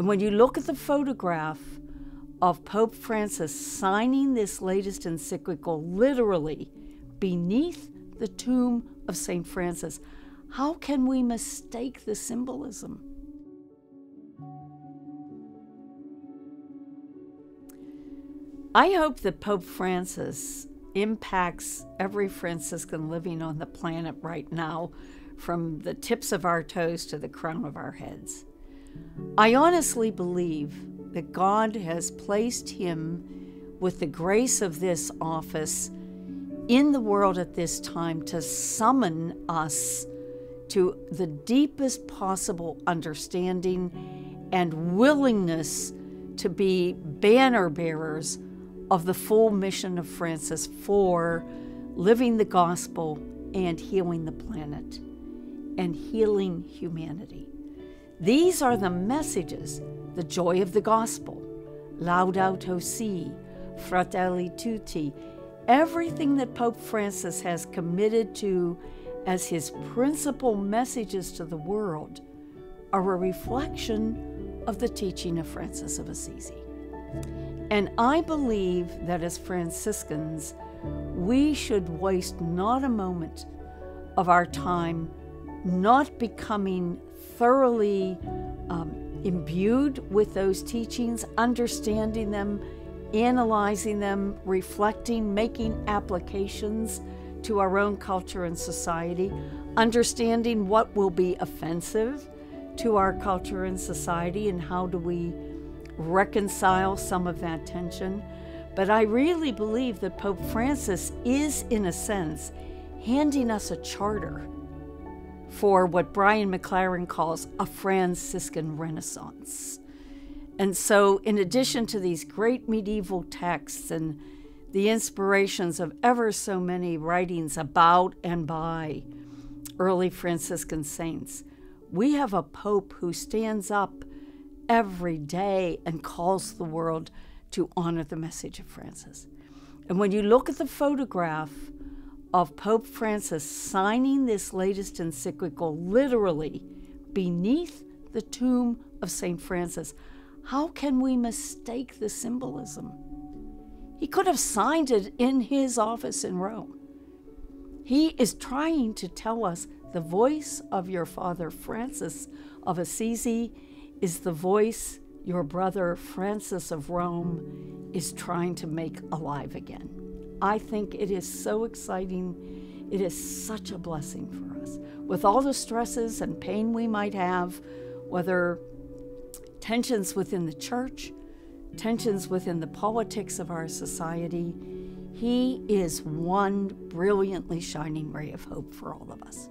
And when you look at the photograph of Pope Francis signing this latest encyclical literally beneath the tomb of St. Francis, how can we mistake the symbolism? I hope that Pope Francis impacts every Franciscan living on the planet right now, from the tips of our toes to the crown of our heads. I honestly believe that God has placed him with the grace of this office in the world at this time to summon us to the deepest possible understanding and willingness to be banner bearers of the full mission of Francis for living the gospel and healing the planet and healing humanity. These are the messages the joy of the gospel, Laudato Si, Fratelli Tutti, everything that Pope Francis has committed to as his principal messages to the world are a reflection of the teaching of Francis of Assisi. And I believe that as Franciscans, we should waste not a moment of our time not becoming thoroughly um, imbued with those teachings, understanding them, analyzing them, reflecting, making applications to our own culture and society, understanding what will be offensive to our culture and society, and how do we reconcile some of that tension. But I really believe that Pope Francis is, in a sense, handing us a charter for what Brian McLaren calls a Franciscan Renaissance. And so, in addition to these great medieval texts and the inspirations of ever so many writings about and by early Franciscan saints, we have a Pope who stands up every day and calls the world to honor the message of Francis. And when you look at the photograph of Pope Francis signing this latest encyclical literally beneath the tomb of St. Francis, how can we mistake the symbolism? He could have signed it in his office in Rome. He is trying to tell us the voice of your father Francis of Assisi is the voice your brother Francis of Rome is trying to make alive again. I think it is so exciting. It is such a blessing for us. With all the stresses and pain we might have, whether tensions within the church, tensions within the politics of our society, he is one brilliantly shining ray of hope for all of us.